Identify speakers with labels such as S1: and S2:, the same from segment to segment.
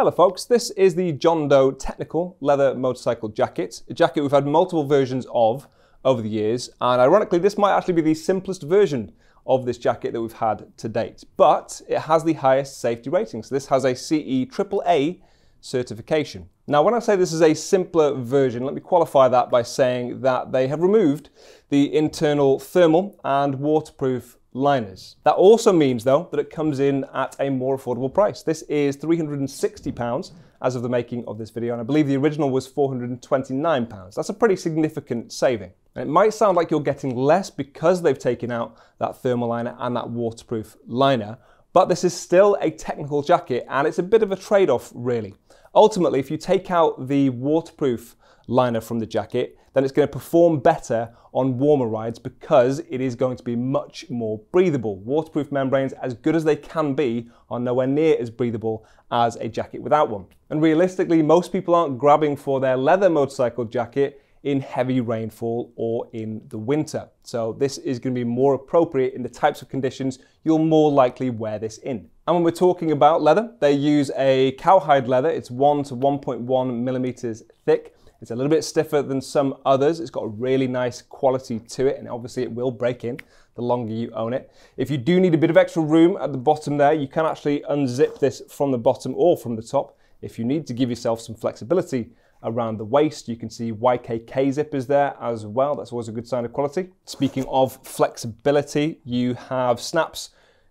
S1: Hello folks, this is the John Doe Technical Leather Motorcycle Jacket, a jacket we've had multiple versions of over the years, and ironically this might actually be the simplest version of this jacket that we've had to date, but it has the highest safety rating, so this has a CE AAA certification. Now when I say this is a simpler version, let me qualify that by saying that they have removed the internal thermal and waterproof liners. That also means though that it comes in at a more affordable price. This is £360 as of the making of this video and I believe the original was £429. That's a pretty significant saving. And it might sound like you're getting less because they've taken out that thermal liner and that waterproof liner, but this is still a technical jacket and it's a bit of a trade-off really. Ultimately, if you take out the waterproof liner from the jacket, then it's going to perform better on warmer rides because it is going to be much more breathable. Waterproof membranes, as good as they can be, are nowhere near as breathable as a jacket without one. And realistically, most people aren't grabbing for their leather motorcycle jacket in heavy rainfall or in the winter. So this is going to be more appropriate in the types of conditions you'll more likely wear this in. And when we're talking about leather, they use a cowhide leather. It's 1 to 1.1 millimeters thick. It's a little bit stiffer than some others. It's got a really nice quality to it, and obviously it will break in the longer you own it. If you do need a bit of extra room at the bottom there, you can actually unzip this from the bottom or from the top. If you need to give yourself some flexibility around the waist, you can see YKK zippers there as well. That's always a good sign of quality. Speaking of flexibility, you have snaps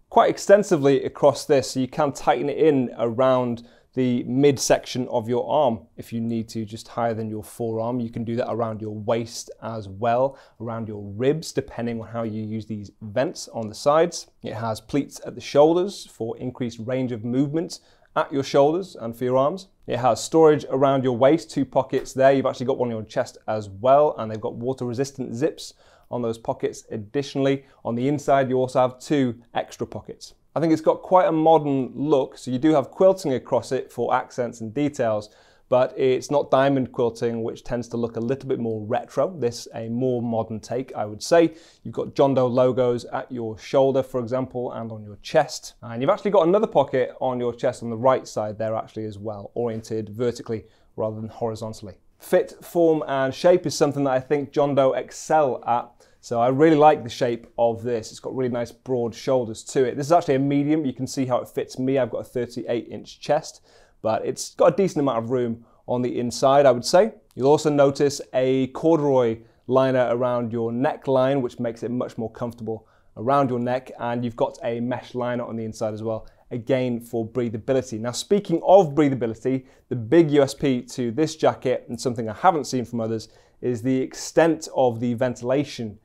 S1: quite extensively across this, so you can tighten it in around the midsection of your arm if you need to, just higher than your forearm. You can do that around your waist as well, around your ribs, depending on how you use these vents on the sides. It has pleats at the shoulders for increased range of movement at your shoulders and for your arms. It has storage around your waist, two pockets there. You've actually got one on your chest as well, and they've got water resistant zips on those pockets. Additionally, on the inside, you also have two extra pockets. I think it's got quite a modern look, so you do have quilting across it for accents and details, but it's not diamond quilting, which tends to look a little bit more retro. This a more modern take, I would say. You've got John Doe logos at your shoulder, for example, and on your chest. And you've actually got another pocket on your chest on the right side there actually as well, oriented vertically rather than horizontally. Fit, form, and shape is something that I think John Doe excel at so I really like the shape of this. It's got really nice broad shoulders to it. This is actually a medium. You can see how it fits me. I've got a 38 inch chest, but it's got a decent amount of room on the inside, I would say. You'll also notice a corduroy liner around your neckline, which makes it much more comfortable around your neck. And you've got a mesh liner on the inside as well, again for breathability. Now, speaking of breathability, the big USP to this jacket, and something I haven't seen from others, is the extent of the ventilation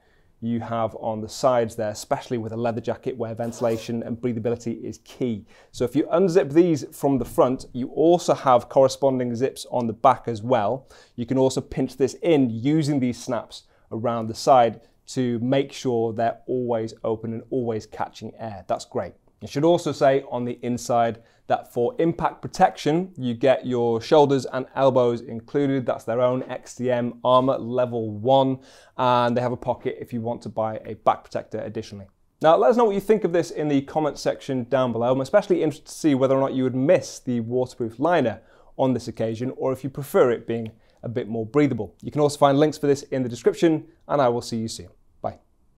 S1: you have on the sides there, especially with a leather jacket where ventilation and breathability is key. So if you unzip these from the front, you also have corresponding zips on the back as well. You can also pinch this in using these snaps around the side to make sure they're always open and always catching air. That's great. I should also say on the inside that for impact protection, you get your shoulders and elbows included. That's their own XTM armor level one. And they have a pocket if you want to buy a back protector additionally. Now, let us know what you think of this in the comment section down below. I'm especially interested to see whether or not you would miss the waterproof liner on this occasion, or if you prefer it being a bit more breathable. You can also find links for this in the description, and I will see you soon.